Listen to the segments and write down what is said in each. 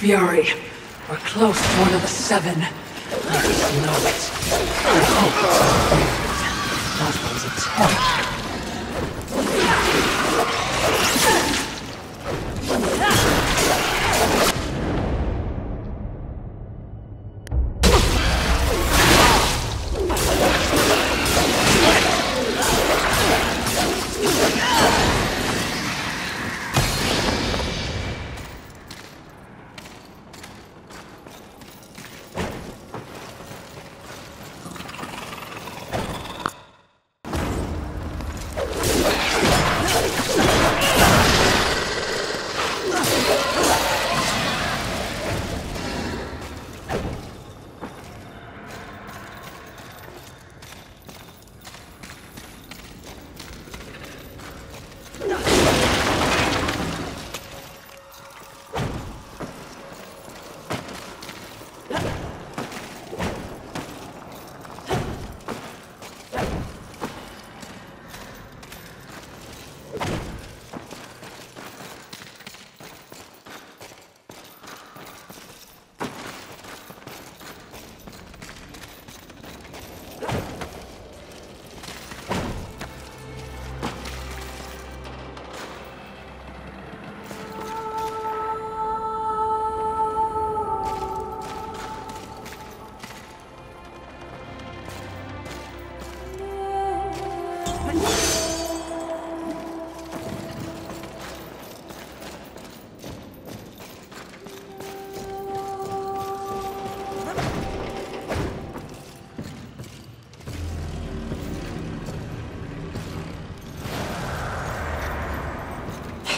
Fury. We're close to one of the seven. I just know it. I hope it's Oswald's attempt.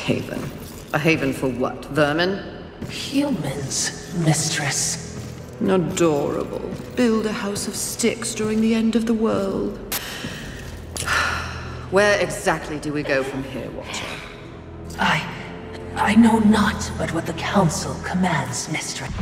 Haven. A haven for what? Vermin? Humans, mistress. Adorable. Build a house of sticks during the end of the world. Where exactly do we go from here, Watcher? I. I know not but what the Council commands, mistress.